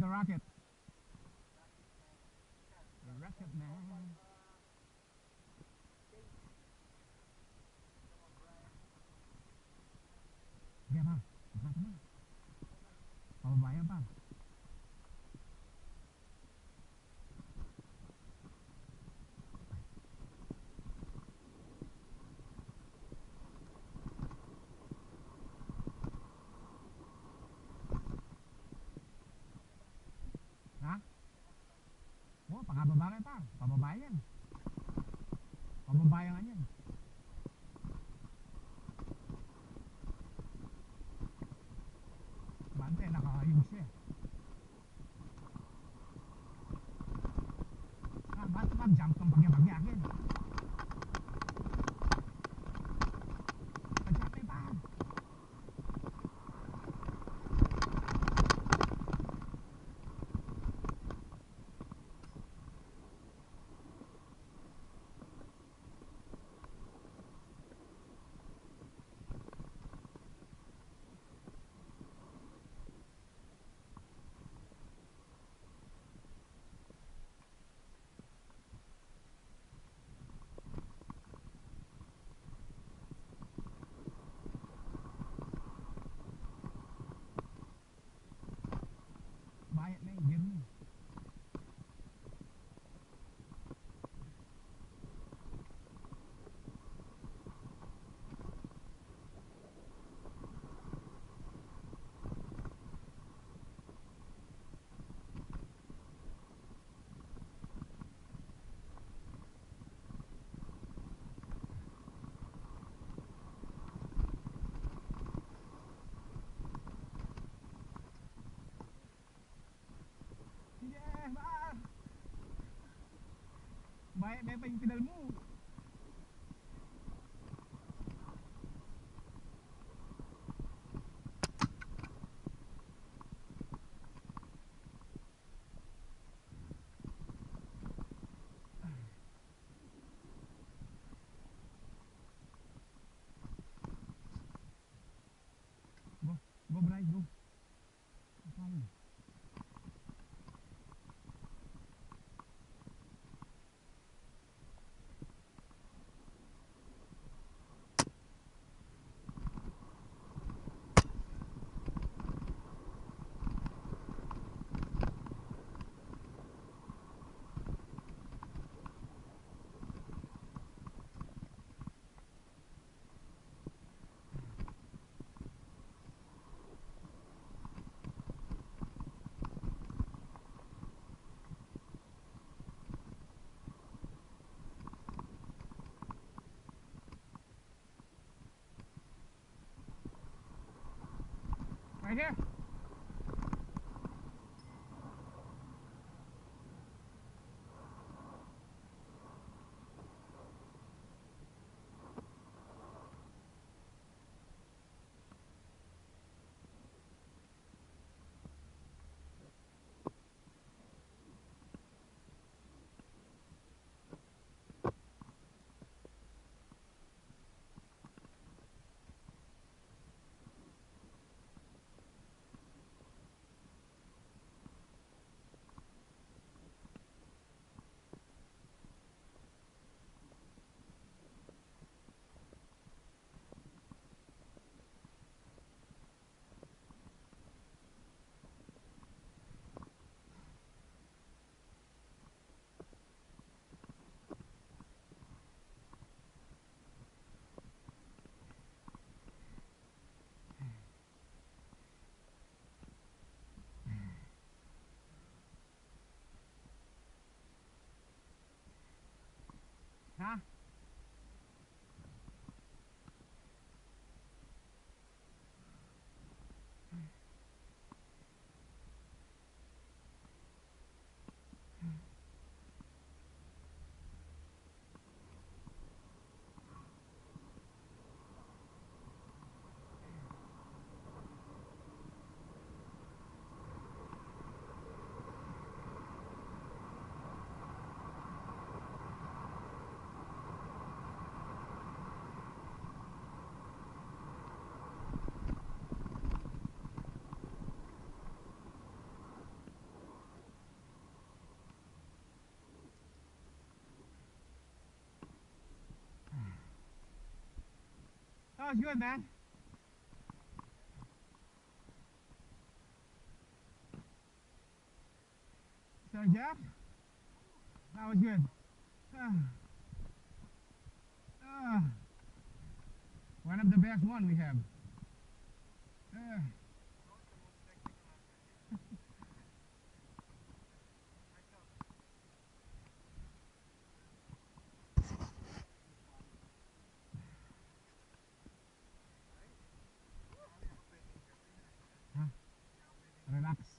the rocket. Nakababa kayo par. Pababa yan. Pababa yan yan. may pa yung pedal mo. here? Was good, man. So, Jeff, that was good. Ah. Ah. one of the best one we have. Relax.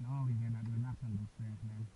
No, we cannot relax on those stairs, man.